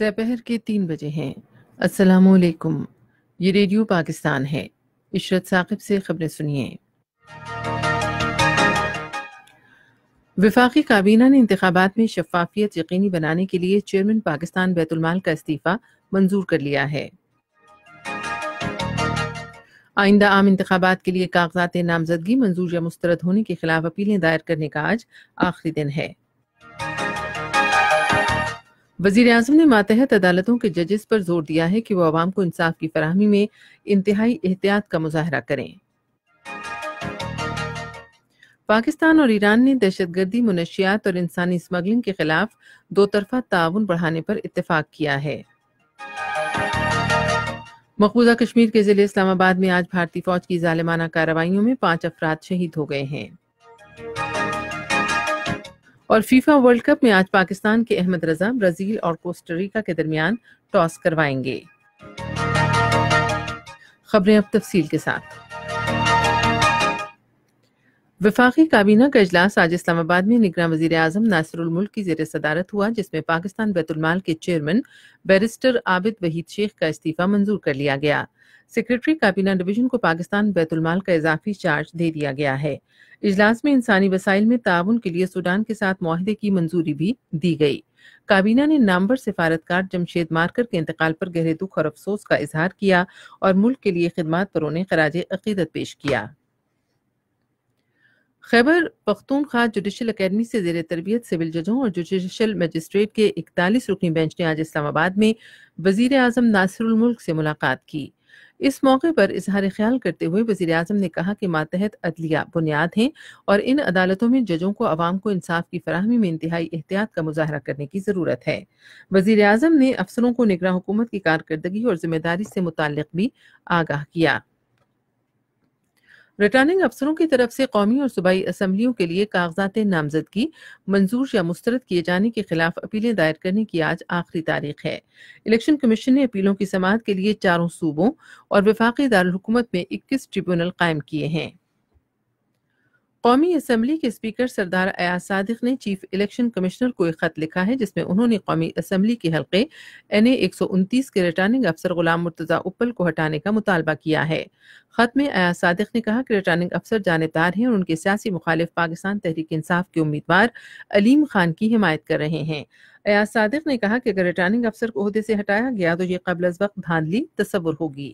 سپہر کے تین بجے ہیں۔ السلام علیکم۔ یہ ریڈیو پاکستان ہے۔ عشرت ثاقب سے خبریں سنیے۔ وفاقی کابینہ نے انتخابات میں شفافیت یقینی بنانے کے لیے چیئرمین پاکستان بیت المال کا استعفی منظور کر لیا ہے۔ آئندہ عام انتخابات کے لیے کاغذات نامزدگی، منظور یا مسترد ہونے کے خلاف اپیلیں دائر کرنے کا آج آخری دن ہے۔ وزیر اعظم نے ماتحت عدالتوں کے ججز پر زور دیا ہے کہ وہ عوام کو انصاف کی فراہمی میں انتہائی احتیاط کا مظاہرہ کریں۔ پاکستان اور ایران نے دہشت گردی، منشیات اور انسانی اسمگلنگ کے خلاف دو طرفہ تعاون بڑھانے پر اتفاق کیا ہے۔ مقبوضہ کشمیر کے ضلع اسلام آباد میں آج بھارتی فوج کی ظالمانہ کارروائیوں میں پانچ افراد شہید ہو گئے ہیں۔ اور فیفا ورلڈ کپ میں آج پاکستان کے احمد رضا برازیل اور کوسٹریکا کے درمیان ٹاس کروائیں گے۔ خبریں اب تفصیل کے ساتھ۔ وفاقی کابینہ کا اجلاس آج اسلام آباد میں نگراں وزیر اعظم ناصر الملک کی زیر صدارت ہوا، جس میں پاکستان بیت المال کے چیئرمین بیرسٹر عابد وحید شیخ کا استعفی منظور کر لیا گیا۔ سیکرٹری کابینہ ڈویژن کو پاکستان بیت المال کا اضافی چارج دے دیا گیا ہے۔ اجلاس میں انسانی وسائل میں تعاون کے لیے سوڈان کے ساتھ معاہدے کی منظوری بھی دی گئی۔ کابینہ نے نامبر سفارتکار جمشید مارکر کے انتقال پر گہرے دکھ اور افسوس کا اظہار کیا اور ملک کے لیے خدمات پر انہیں خراج عقیدت پیش کیا۔ خیبر پختونخوا جوڈیشل اکیڈمی سے زیر تربیت سول ججوں اور جوڈیشل مجسٹریٹ کے اکتالیس رکنی بینچ نے آج اسلام آباد میں وزیر اعظم ناصر الملک سے ملاقات کی۔ اس موقع پر اظہار خیال کرتے ہوئے وزیر اعظم نے کہا کہ ماتحت عدلیہ بنیاد ہیں اور ان عدالتوں میں ججوں کو عوام کو انصاف کی فراہمی میں انتہائی احتیاط کا مظاہرہ کرنے کی ضرورت ہے۔ وزیر اعظم نے افسروں کو نگراں حکومت کی کارکردگی اور ذمہ داری سے متعلق بھی آگاہ کیا۔ ریٹرننگ افسروں کی طرف سے قومی اور صوبائی اسمبلیوں کے لیے کاغذات نامزدگی منظور یا مسترد کیے جانے کے خلاف اپیلیں دائر کرنے کی آج آخری تاریخ ہے۔ الیکشن کمیشن نے اپیلوں کی سماعت کے لیے چاروں صوبوں اور وفاقی دارالحکومت میں اکیس ٹریبیونل قائم کیے ہیں۔ قومی اسمبلی کے اسپیکر سردار ایاز صادق نے چیف الیکشن کمشنر کو ایک خط لکھا ہے، جس میں انہوں نے قومی اسمبلی کے حلقے این اے ایک سو انتیس کے ریٹرننگ افسر غلام مرتضی اپل کو ہٹانے کا مطالبہ کیا ہے۔ خط میں ایاز صادق نے کہا کہ ریٹرننگ افسر جانبدار ہیں اور ان کے سیاسی مخالف پاکستان تحریک انصاف کے امیدوار علیم خان کی حمایت کر رہے ہیں۔ ایاز صادق نے کہا کہ اگر ریٹرننگ افسر کو عہدے سے ہٹایا گیا تو یہ قبل از وقت دھاندلی تصور ہوگی۔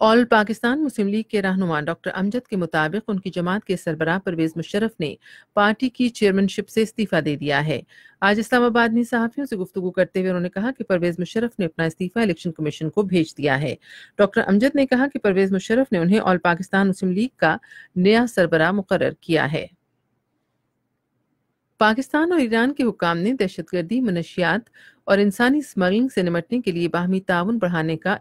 آل پاکستان مسلم لیگ کے رہنما ڈاکٹر امجد کے مطابق ان کی جماعت کے سربراہ پرویز مشرف نے پارٹی کی چیئرمین شپ سے استعفیٰ دے دیا ہے۔ آج اسلام آباد میں صحافیوں سے گفتگو کرتے ہوئے انہوں نے کہا کہ پرویز مشرف نے اپنا استعفیٰ الیکشن کمیشن کو بھیج دیا ہے۔ ڈاکٹر امجد نے کہا کہ پرویز مشرف نے انہیں آل پاکستان مسلم لیگ کا نیا سربراہ مقرر کیا ہے۔ پاکستان اور ایران کے حکام نے دہشت گردی، منشیات اور انسانی اسمگلنگ سے نمٹنے کے لیے باہمی تعاون بڑھانے کا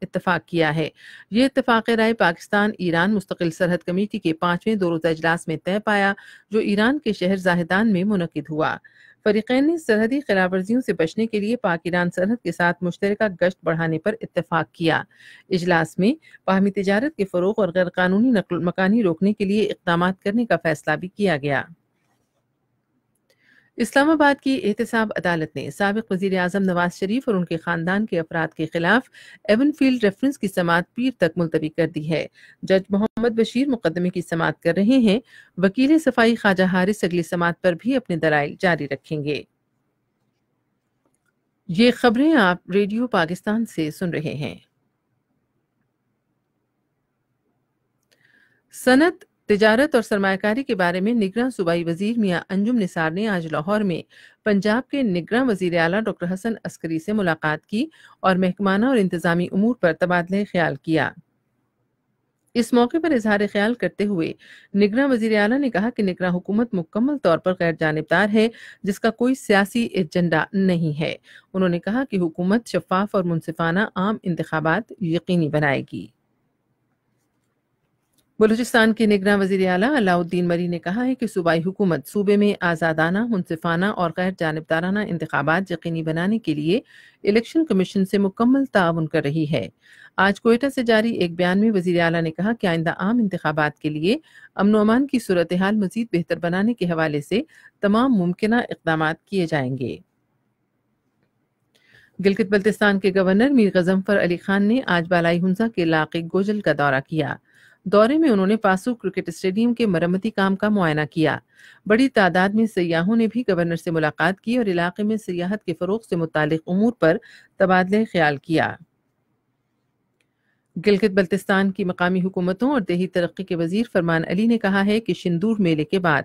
اتفاق کیا ہے۔ یہ اتفاق رائے پاکستان ایران مستقل سرحد کمیٹی کے پانچویں دو روزہ اجلاس میں طے پایا، جو ایران کے شہر زاہدان میں منعقد ہوا۔ فریقین نے سرحدی خلاف ورزیوں سے بچنے کے لیے پاک ایران سرحد کے ساتھ مشترکہ گشت بڑھانے پر اتفاق کیا۔ اجلاس میں باہمی تجارت کے فروغ اور غیر قانونی نقل مکانی روکنے کے لیے اقدامات کرنے کا فیصلہ بھی کیا گیا۔ اسلام آباد کی احتساب عدالت نے سابق وزیر اعظم نواز شریف اور ان کے خاندان کے افراد کے خلاف ایون فیلڈ ریفرنس کی سماعت پیر تک ملتوی کر دی ہے۔ جج محمد بشیر مقدمے کی سماعت کر رہے ہیں۔ وکیل صفائی خواجہ حارث اگلی سماعت پر بھی اپنے دلائل جاری رکھیں گے۔ یہ خبریں آپ ریڈیو پاکستان سے سن رہے ہیں۔ سنت تجارت اور سرمایہ کاری کے بارے میں نگراں صوبائی وزیر میاں انجم نثار نے آج لاہور میں پنجاب کے نگراں وزیر اعلیٰ ڈاکٹر حسن عسکری سے ملاقات کی اور محکمانہ اور انتظامی امور پر تبادلہ خیال کیا۔ اس موقع پر اظہار خیال کرتے ہوئے نگراں وزیر اعلیٰ نے کہا کہ نگراں حکومت مکمل طور پر غیر جانبدار ہے، جس کا کوئی سیاسی ایجنڈا نہیں ہے۔ انہوں نے کہا کہ حکومت شفاف اور منصفانہ عام انتخابات یقینی بنائے گی۔ بلوچستان کے نگراں وزیر اعلیٰ علاء الدین مری نے کہا ہے کہ صوبائی حکومت صوبے میں آزادانہ، منصفانہ اور غیر جانبدارانہ انتخابات یقینی بنانے کے لیے الیکشن کمیشن سے مکمل تعاون کر رہی ہے۔ آج کوئٹہ سے جاری ایک بیان میں وزیر اعلیٰ نے کہا کہ آئندہ عام انتخابات کے لیے امن و امان کی صورتحال مزید بہتر بنانے کے حوالے سے تمام ممکنہ اقدامات کیے جائیں گے۔ گلگت بلتستان کے گورنر میر غزمفر علی خان نے آج بالائی ہنزا کے علاقے گوجل کا دورہ کیا۔ دورے میں انہوں نے پاسو کرکٹ اسٹیڈیم کے مرمتی کام کا معائنہ کیا۔ بڑی تعداد میں سیاحوں نے بھی گورنر سے ملاقات کی اور علاقے میں سیاحت کے فروغ سے متعلق امور پر تبادلہ خیال کیا۔ گلگت بلتستان کی مقامی حکومتوں اور دیہی ترقی کے وزیر فرمان علی نے کہا ہے کہ شندور میلے کے بعد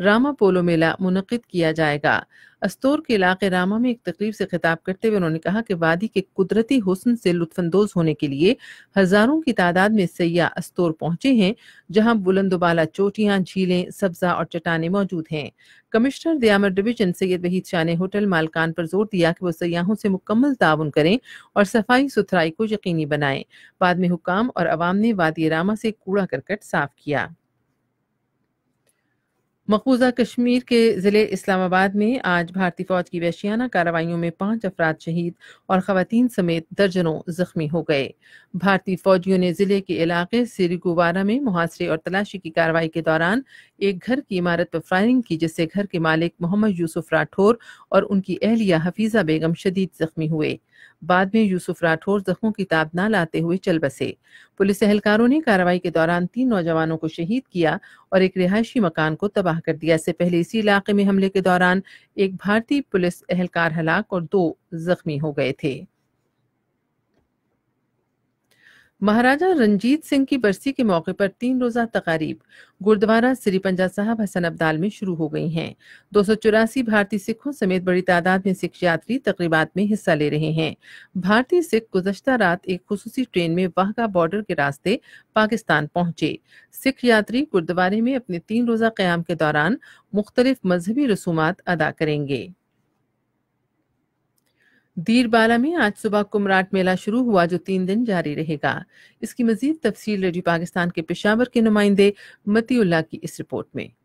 راما پولو میلہ منعقد کیا جائے گا۔ استور کے علاقے راما میں ایک تقریب سے خطاب کرتے ہوئے انہوں نے کہا کہ وادی کے قدرتی حسن سے لطف اندوز ہونے کے لیے ہزاروں کی تعداد میں سیاح استور پہنچے ہیں، جہاں بلند و بالا چوٹیاں، جھیلیں، سبزہ اور چٹانیں موجود ہیں۔ کمشنر دیامر ڈویژن سید وحید شاہ نے ہوٹل مالکان پر زور دیا کہ وہ سیاحوں سے مکمل تعاون کریں اور صفائی ستھرائی کو یقینی بنائیں۔ بعد میں حکام اور عوام نے وادی راما سے کوڑا کرکٹ صاف کیا۔ مقبوضہ کشمیر کے ضلع اسلام آباد میں آج بھارتی فوج کی وحشیانہ کارروائیوں میں پانچ افراد شہید اور خواتین سمیت درجنوں زخمی ہو گئے۔ بھارتی فوجیوں نے ضلع کے علاقے سریگووارا میں محاصرے اور تلاشی کی کارروائی کے دوران ایک گھر کی عمارت پر فائرنگ کی، جس سے گھر کے مالک محمد یوسف راٹھور اور ان کی اہلیہ حفیظہ بیگم شدید زخمی ہوئے۔ بعد میں یوسف راٹھور زخموں کی تاب نہ لاتے ہوئے چل بسے۔ پولیس اہلکاروں نے کارروائی کے دوران تین نوجوانوں کو شہید کیا اور ایک رہائشی مکان کو تباہ کر دیا۔ اس سے پہلے اسی علاقے میں حملے کے دوران ایک بھارتی پولیس اہلکار ہلاک اور دو زخمی ہو گئے تھے۔ مہاراجہ رنجیت سنگھ کی برسی کے موقع پر تین روزہ تقاریب گردوارہ سری پنجا صاحب حسن ابدال میں شروع ہو گئی ہیں۔ دو سو چوراسی بھارتی سکھوں سمیت بڑی تعداد میں سکھ یاتری تقریبات میں حصہ لے رہے ہیں۔ بھارتی سکھ گزشتہ رات ایک خصوصی ٹرین میں واہگہ بارڈر کے راستے پاکستان پہنچے۔ سکھ یاتری گردوارے میں اپنے تین روزہ قیام کے دوران مختلف مذہبی رسومات ادا کریں گے۔ دیر بالا میں آج صبح کمراٹ میلہ شروع ہوا جو تین دن جاری رہے گا۔ اس کی مزید تفصیل ریڈیو پاکستان کے پشاور کے نمائندے متی اللہ کی اس رپورٹ میں۔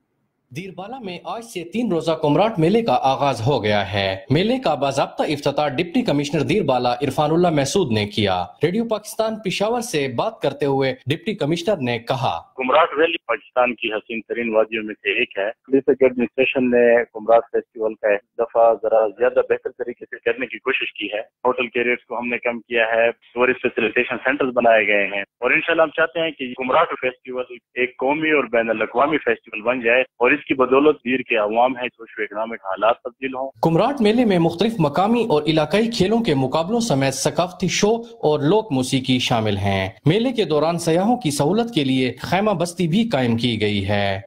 دیر بالا میں آج سے تین روزہ کمراٹ میلے کا آغاز ہو گیا ہے۔ میلے کا باضابطہ افتتاح ڈپٹی کمشنر دیر بالا عرفان اللہ محسود نے کیا۔ ریڈیو پاکستان پشاور سے بات کرتے ہوئے ڈپٹی کمشنر نے کہا۔ کمراٹ ویلی پاکستان کی حسین ترین وادیوں میں سے ایک ہے۔ پولیس ایڈمنسٹریشن نے کمراٹ فیسٹیول کا ایک دفعہ ذرا زیادہ بہتر طریقے سے کرنے کی کوشش کی ہے۔ ہوٹل کیریئرز کو ہم نے کم کیا ہے۔ ٹورسٹ فیسیلیٹیشن سینٹر بنائے گئے ہیں۔ اور انشاءاللہ ہم چاہتے ہیں کہ کمراٹ فیسٹیول ایک قومی اور بین الاقوامی فیسٹیول بن جائے اور اس کی بدولت دیر کے عوام ہے سوشو اکنامک حالات تبدیل ہوں۔ کمراٹ میلے میں مختلف مقامی اور علاقائی کھیلوں کے مقابلوں سمیت ثقافتی شو اور لوک موسیقی شامل ہیں۔ میلے کے دوران سیاحوں کی سہولت کے لیے خیمہ بستی بھی قائم کی گئی ہے۔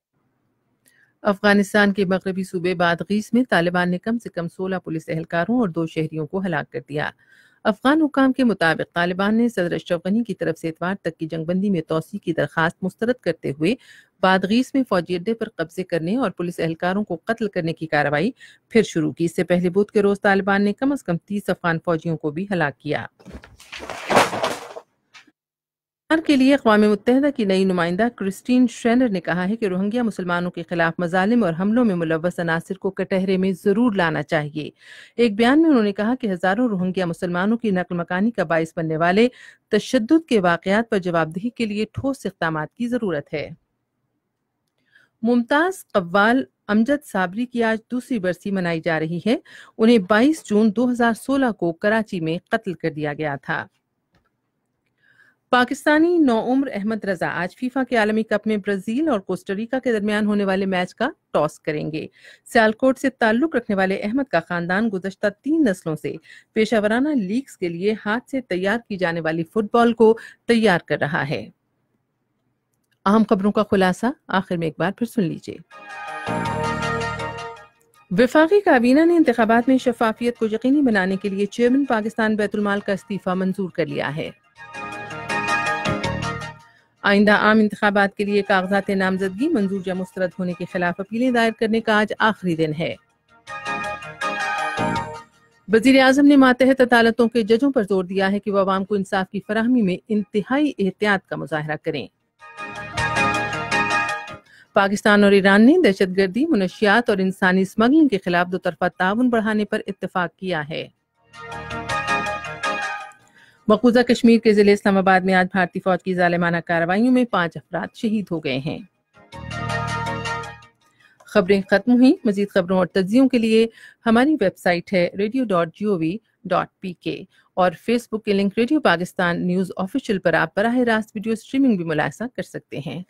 افغانستان کے مغربی صوبے بادغیس میں طالبان نے کم سے کم سولہ پولیس اہلکاروں اور دو شہریوں کو ہلاک کر دیا۔ افغان حکام کے مطابق طالبان نے صدر اشرف غنی کی طرف سے اتوار تک کی جنگ بندی میں توسیع کی درخواست مسترد کرتے ہوئے بادغیس میں فوجی اڈے پر قبضے کرنے اور پولیس اہلکاروں کو قتل کرنے کی کارروائی پھر شروع کی۔ اس سے پہلے بدھ کے روز طالبان نے کم از کم تیس افغان فوجیوں کو بھی ہلاک کیا۔ کے لیے اقوام متحدہ کی نئی نمائندہ کرسٹین شرینر نے کہا ہے کہ روہنگیا مسلمانوں کے خلاف مظالم اور حملوں میں ملوث عناصر کو کٹہرے میں ضرور لانا چاہیے۔ ایک بیان میں انہوں نے کہا کہ ہزاروں روہنگیا مسلمانوں کی نقل مکانی کا باعث بننے والے تشدد کے واقعات پر جواب دہی کے لیے ٹھوس اقدامات کی ضرورت ہے۔ ممتاز قوال امجد صابری کی آج دوسری برسی منائی جا رہی ہے۔ انہیں بائیس جون دو ہزار سولہ کو کراچی میں قتل کر دیا گیا تھا۔ پاکستانی نو عمر احمد رضا آج فیفا کے عالمی کپ میں برازیل اور کوسٹریکا کے درمیان ہونے والے میچ کا ٹاس کریں گے۔ سیالکوٹ سے تعلق رکھنے والے احمد کا خاندان گزشتہ تین نسلوں سے پیشہ ورانہ لیگز کے لیے ہاتھ سے تیار کی جانے والی فٹ بال کو تیار کر رہا ہے۔ اہم خبروں کا خلاصہ آخر میں ایک بار پھر سن لیجیے وفاقی کابینہ نے انتخابات میں شفافیت کو یقینی بنانے کے لیے چیئرمین پاکستان بیت المال کا استعفی منظور کر لیا ہے۔ آئندہ عام انتخابات کے لیے کاغذات نامزدگی منظور یا مسترد ہونے کے خلاف اپیلیں دائر کرنے کا آج آخری دن ہے۔ وزیر اعظم نے ماتحت عدالتوں کے ججوں پر زور دیا ہے کہ وہ عوام کو انصاف کی فراہمی میں انتہائی احتیاط کا مظاہرہ کریں۔ پاکستان اور ایران نے دہشت گردی، منشیات اور انسانی اسمگلنگ کے خلاف دو طرفہ تعاون بڑھانے پر اتفاق کیا ہے۔ مقوضہ کشمیر کے ضلع اسلام آباد میں آج بھارتی فوج کی ظالمانہ کارروائیوں میں پانچ افراد شہید ہو گئے ہیں۔ خبریں ختم ہوئی مزید خبروں اور تجزیوں کے لیے ہماری ویب سائٹ ہے radio dot G O V dot P K اور فیس بک کے link radio Pakistan news official پر آپ براہ راست ویڈیو اسٹریمنگ بھی ملاحظہ کر سکتے ہیں۔